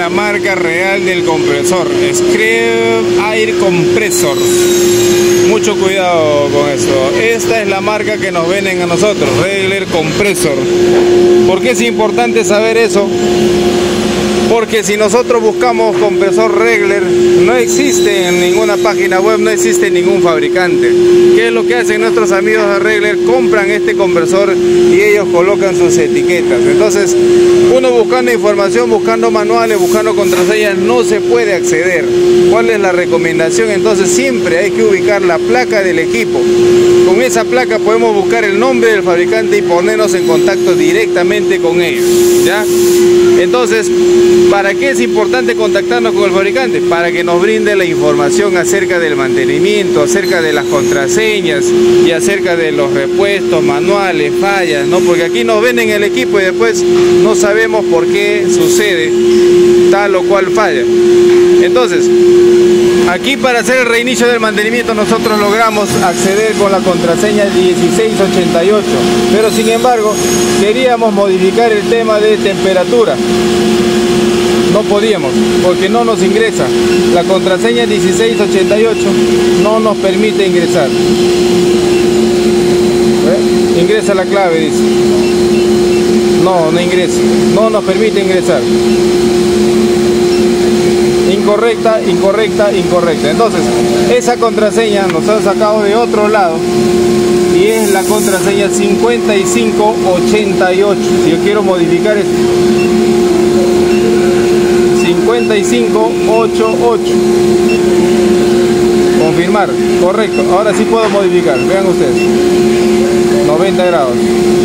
la marca real del compresor. Screw Air Compressor. Mucho cuidado con eso. Esta es la marca que nos venden a nosotros, Regler Compressor. ¿Por qué es importante saber eso? Porque si nosotros buscamos compresor Regler, no existe en ninguna página web, no existe ningún fabricante. ¿Qué es lo que hacen nuestros amigos de Regler? Compran este compresor y ellos colocan sus etiquetas. Entonces, uno buscando información, buscando manuales, buscando contraseñas, no se puede acceder. ¿Cuál es la recomendación? Entonces, siempre hay que ubicar la placa del equipo. Con esa placa podemos buscar el nombre del fabricante y ponernos en contacto directamente con ellos. ¿Ya? Entonces, ¿Para qué es importante contactarnos con el fabricante? Para que nos brinde la información acerca del mantenimiento, acerca de las contraseñas y acerca de los repuestos, manuales, fallas, ¿no? Porque aquí nos venden el equipo y después no sabemos por qué sucede tal o cual falla. Entonces, aquí para hacer el reinicio del mantenimiento nosotros logramos acceder con la contraseña 1688, pero sin embargo queríamos modificar el tema de temperatura no podíamos porque no nos ingresa. La contraseña 1688 no nos permite ingresar. Ingresa la clave, dice. No, no ingresa. No nos permite ingresar. Incorrecta, incorrecta, incorrecta. Entonces, esa contraseña nos ha sacado de otro lado y es la contraseña 5588. Si yo quiero modificar esto 5588. Confirmar, correcto. Ahora sí puedo modificar, vean ustedes. 90 grados,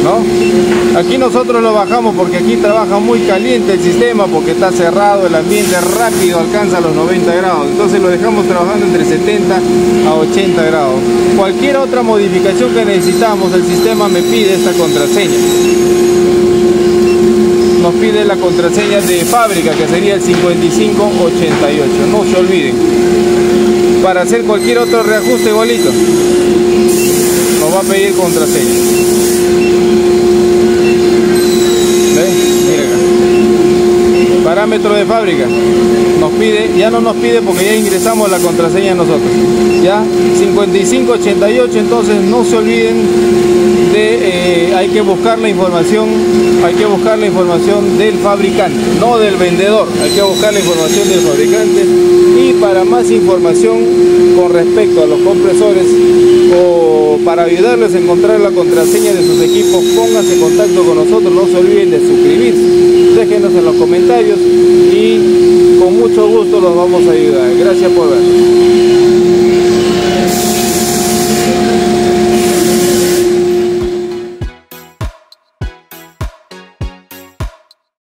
¿no? Aquí nosotros lo bajamos porque aquí trabaja muy caliente el sistema porque está cerrado, el ambiente rápido alcanza los 90 grados. Entonces lo dejamos trabajando entre 70 a 80 grados. Cualquier otra modificación que necesitamos, el sistema me pide esta contraseña pide la contraseña de fábrica que sería el 5588 no se olviden. Para hacer cualquier otro reajuste igualito nos va a pedir contraseña. Parámetro de fábrica. Nos pide, ya no nos pide porque ya ingresamos la contraseña nosotros. Ya 5588 entonces no se olviden de eh, hay que buscar la información hay que buscar la información del fabricante no del vendedor. Hay que buscar la información del fabricante y para más información con respecto a los compresores o para ayudarles a encontrar la contraseña de sus equipos pónganse en contacto con nosotros. No se olviden de suscribirse. Déjenos en los comentarios y con mucho gusto los vamos a ayudar. Gracias por ver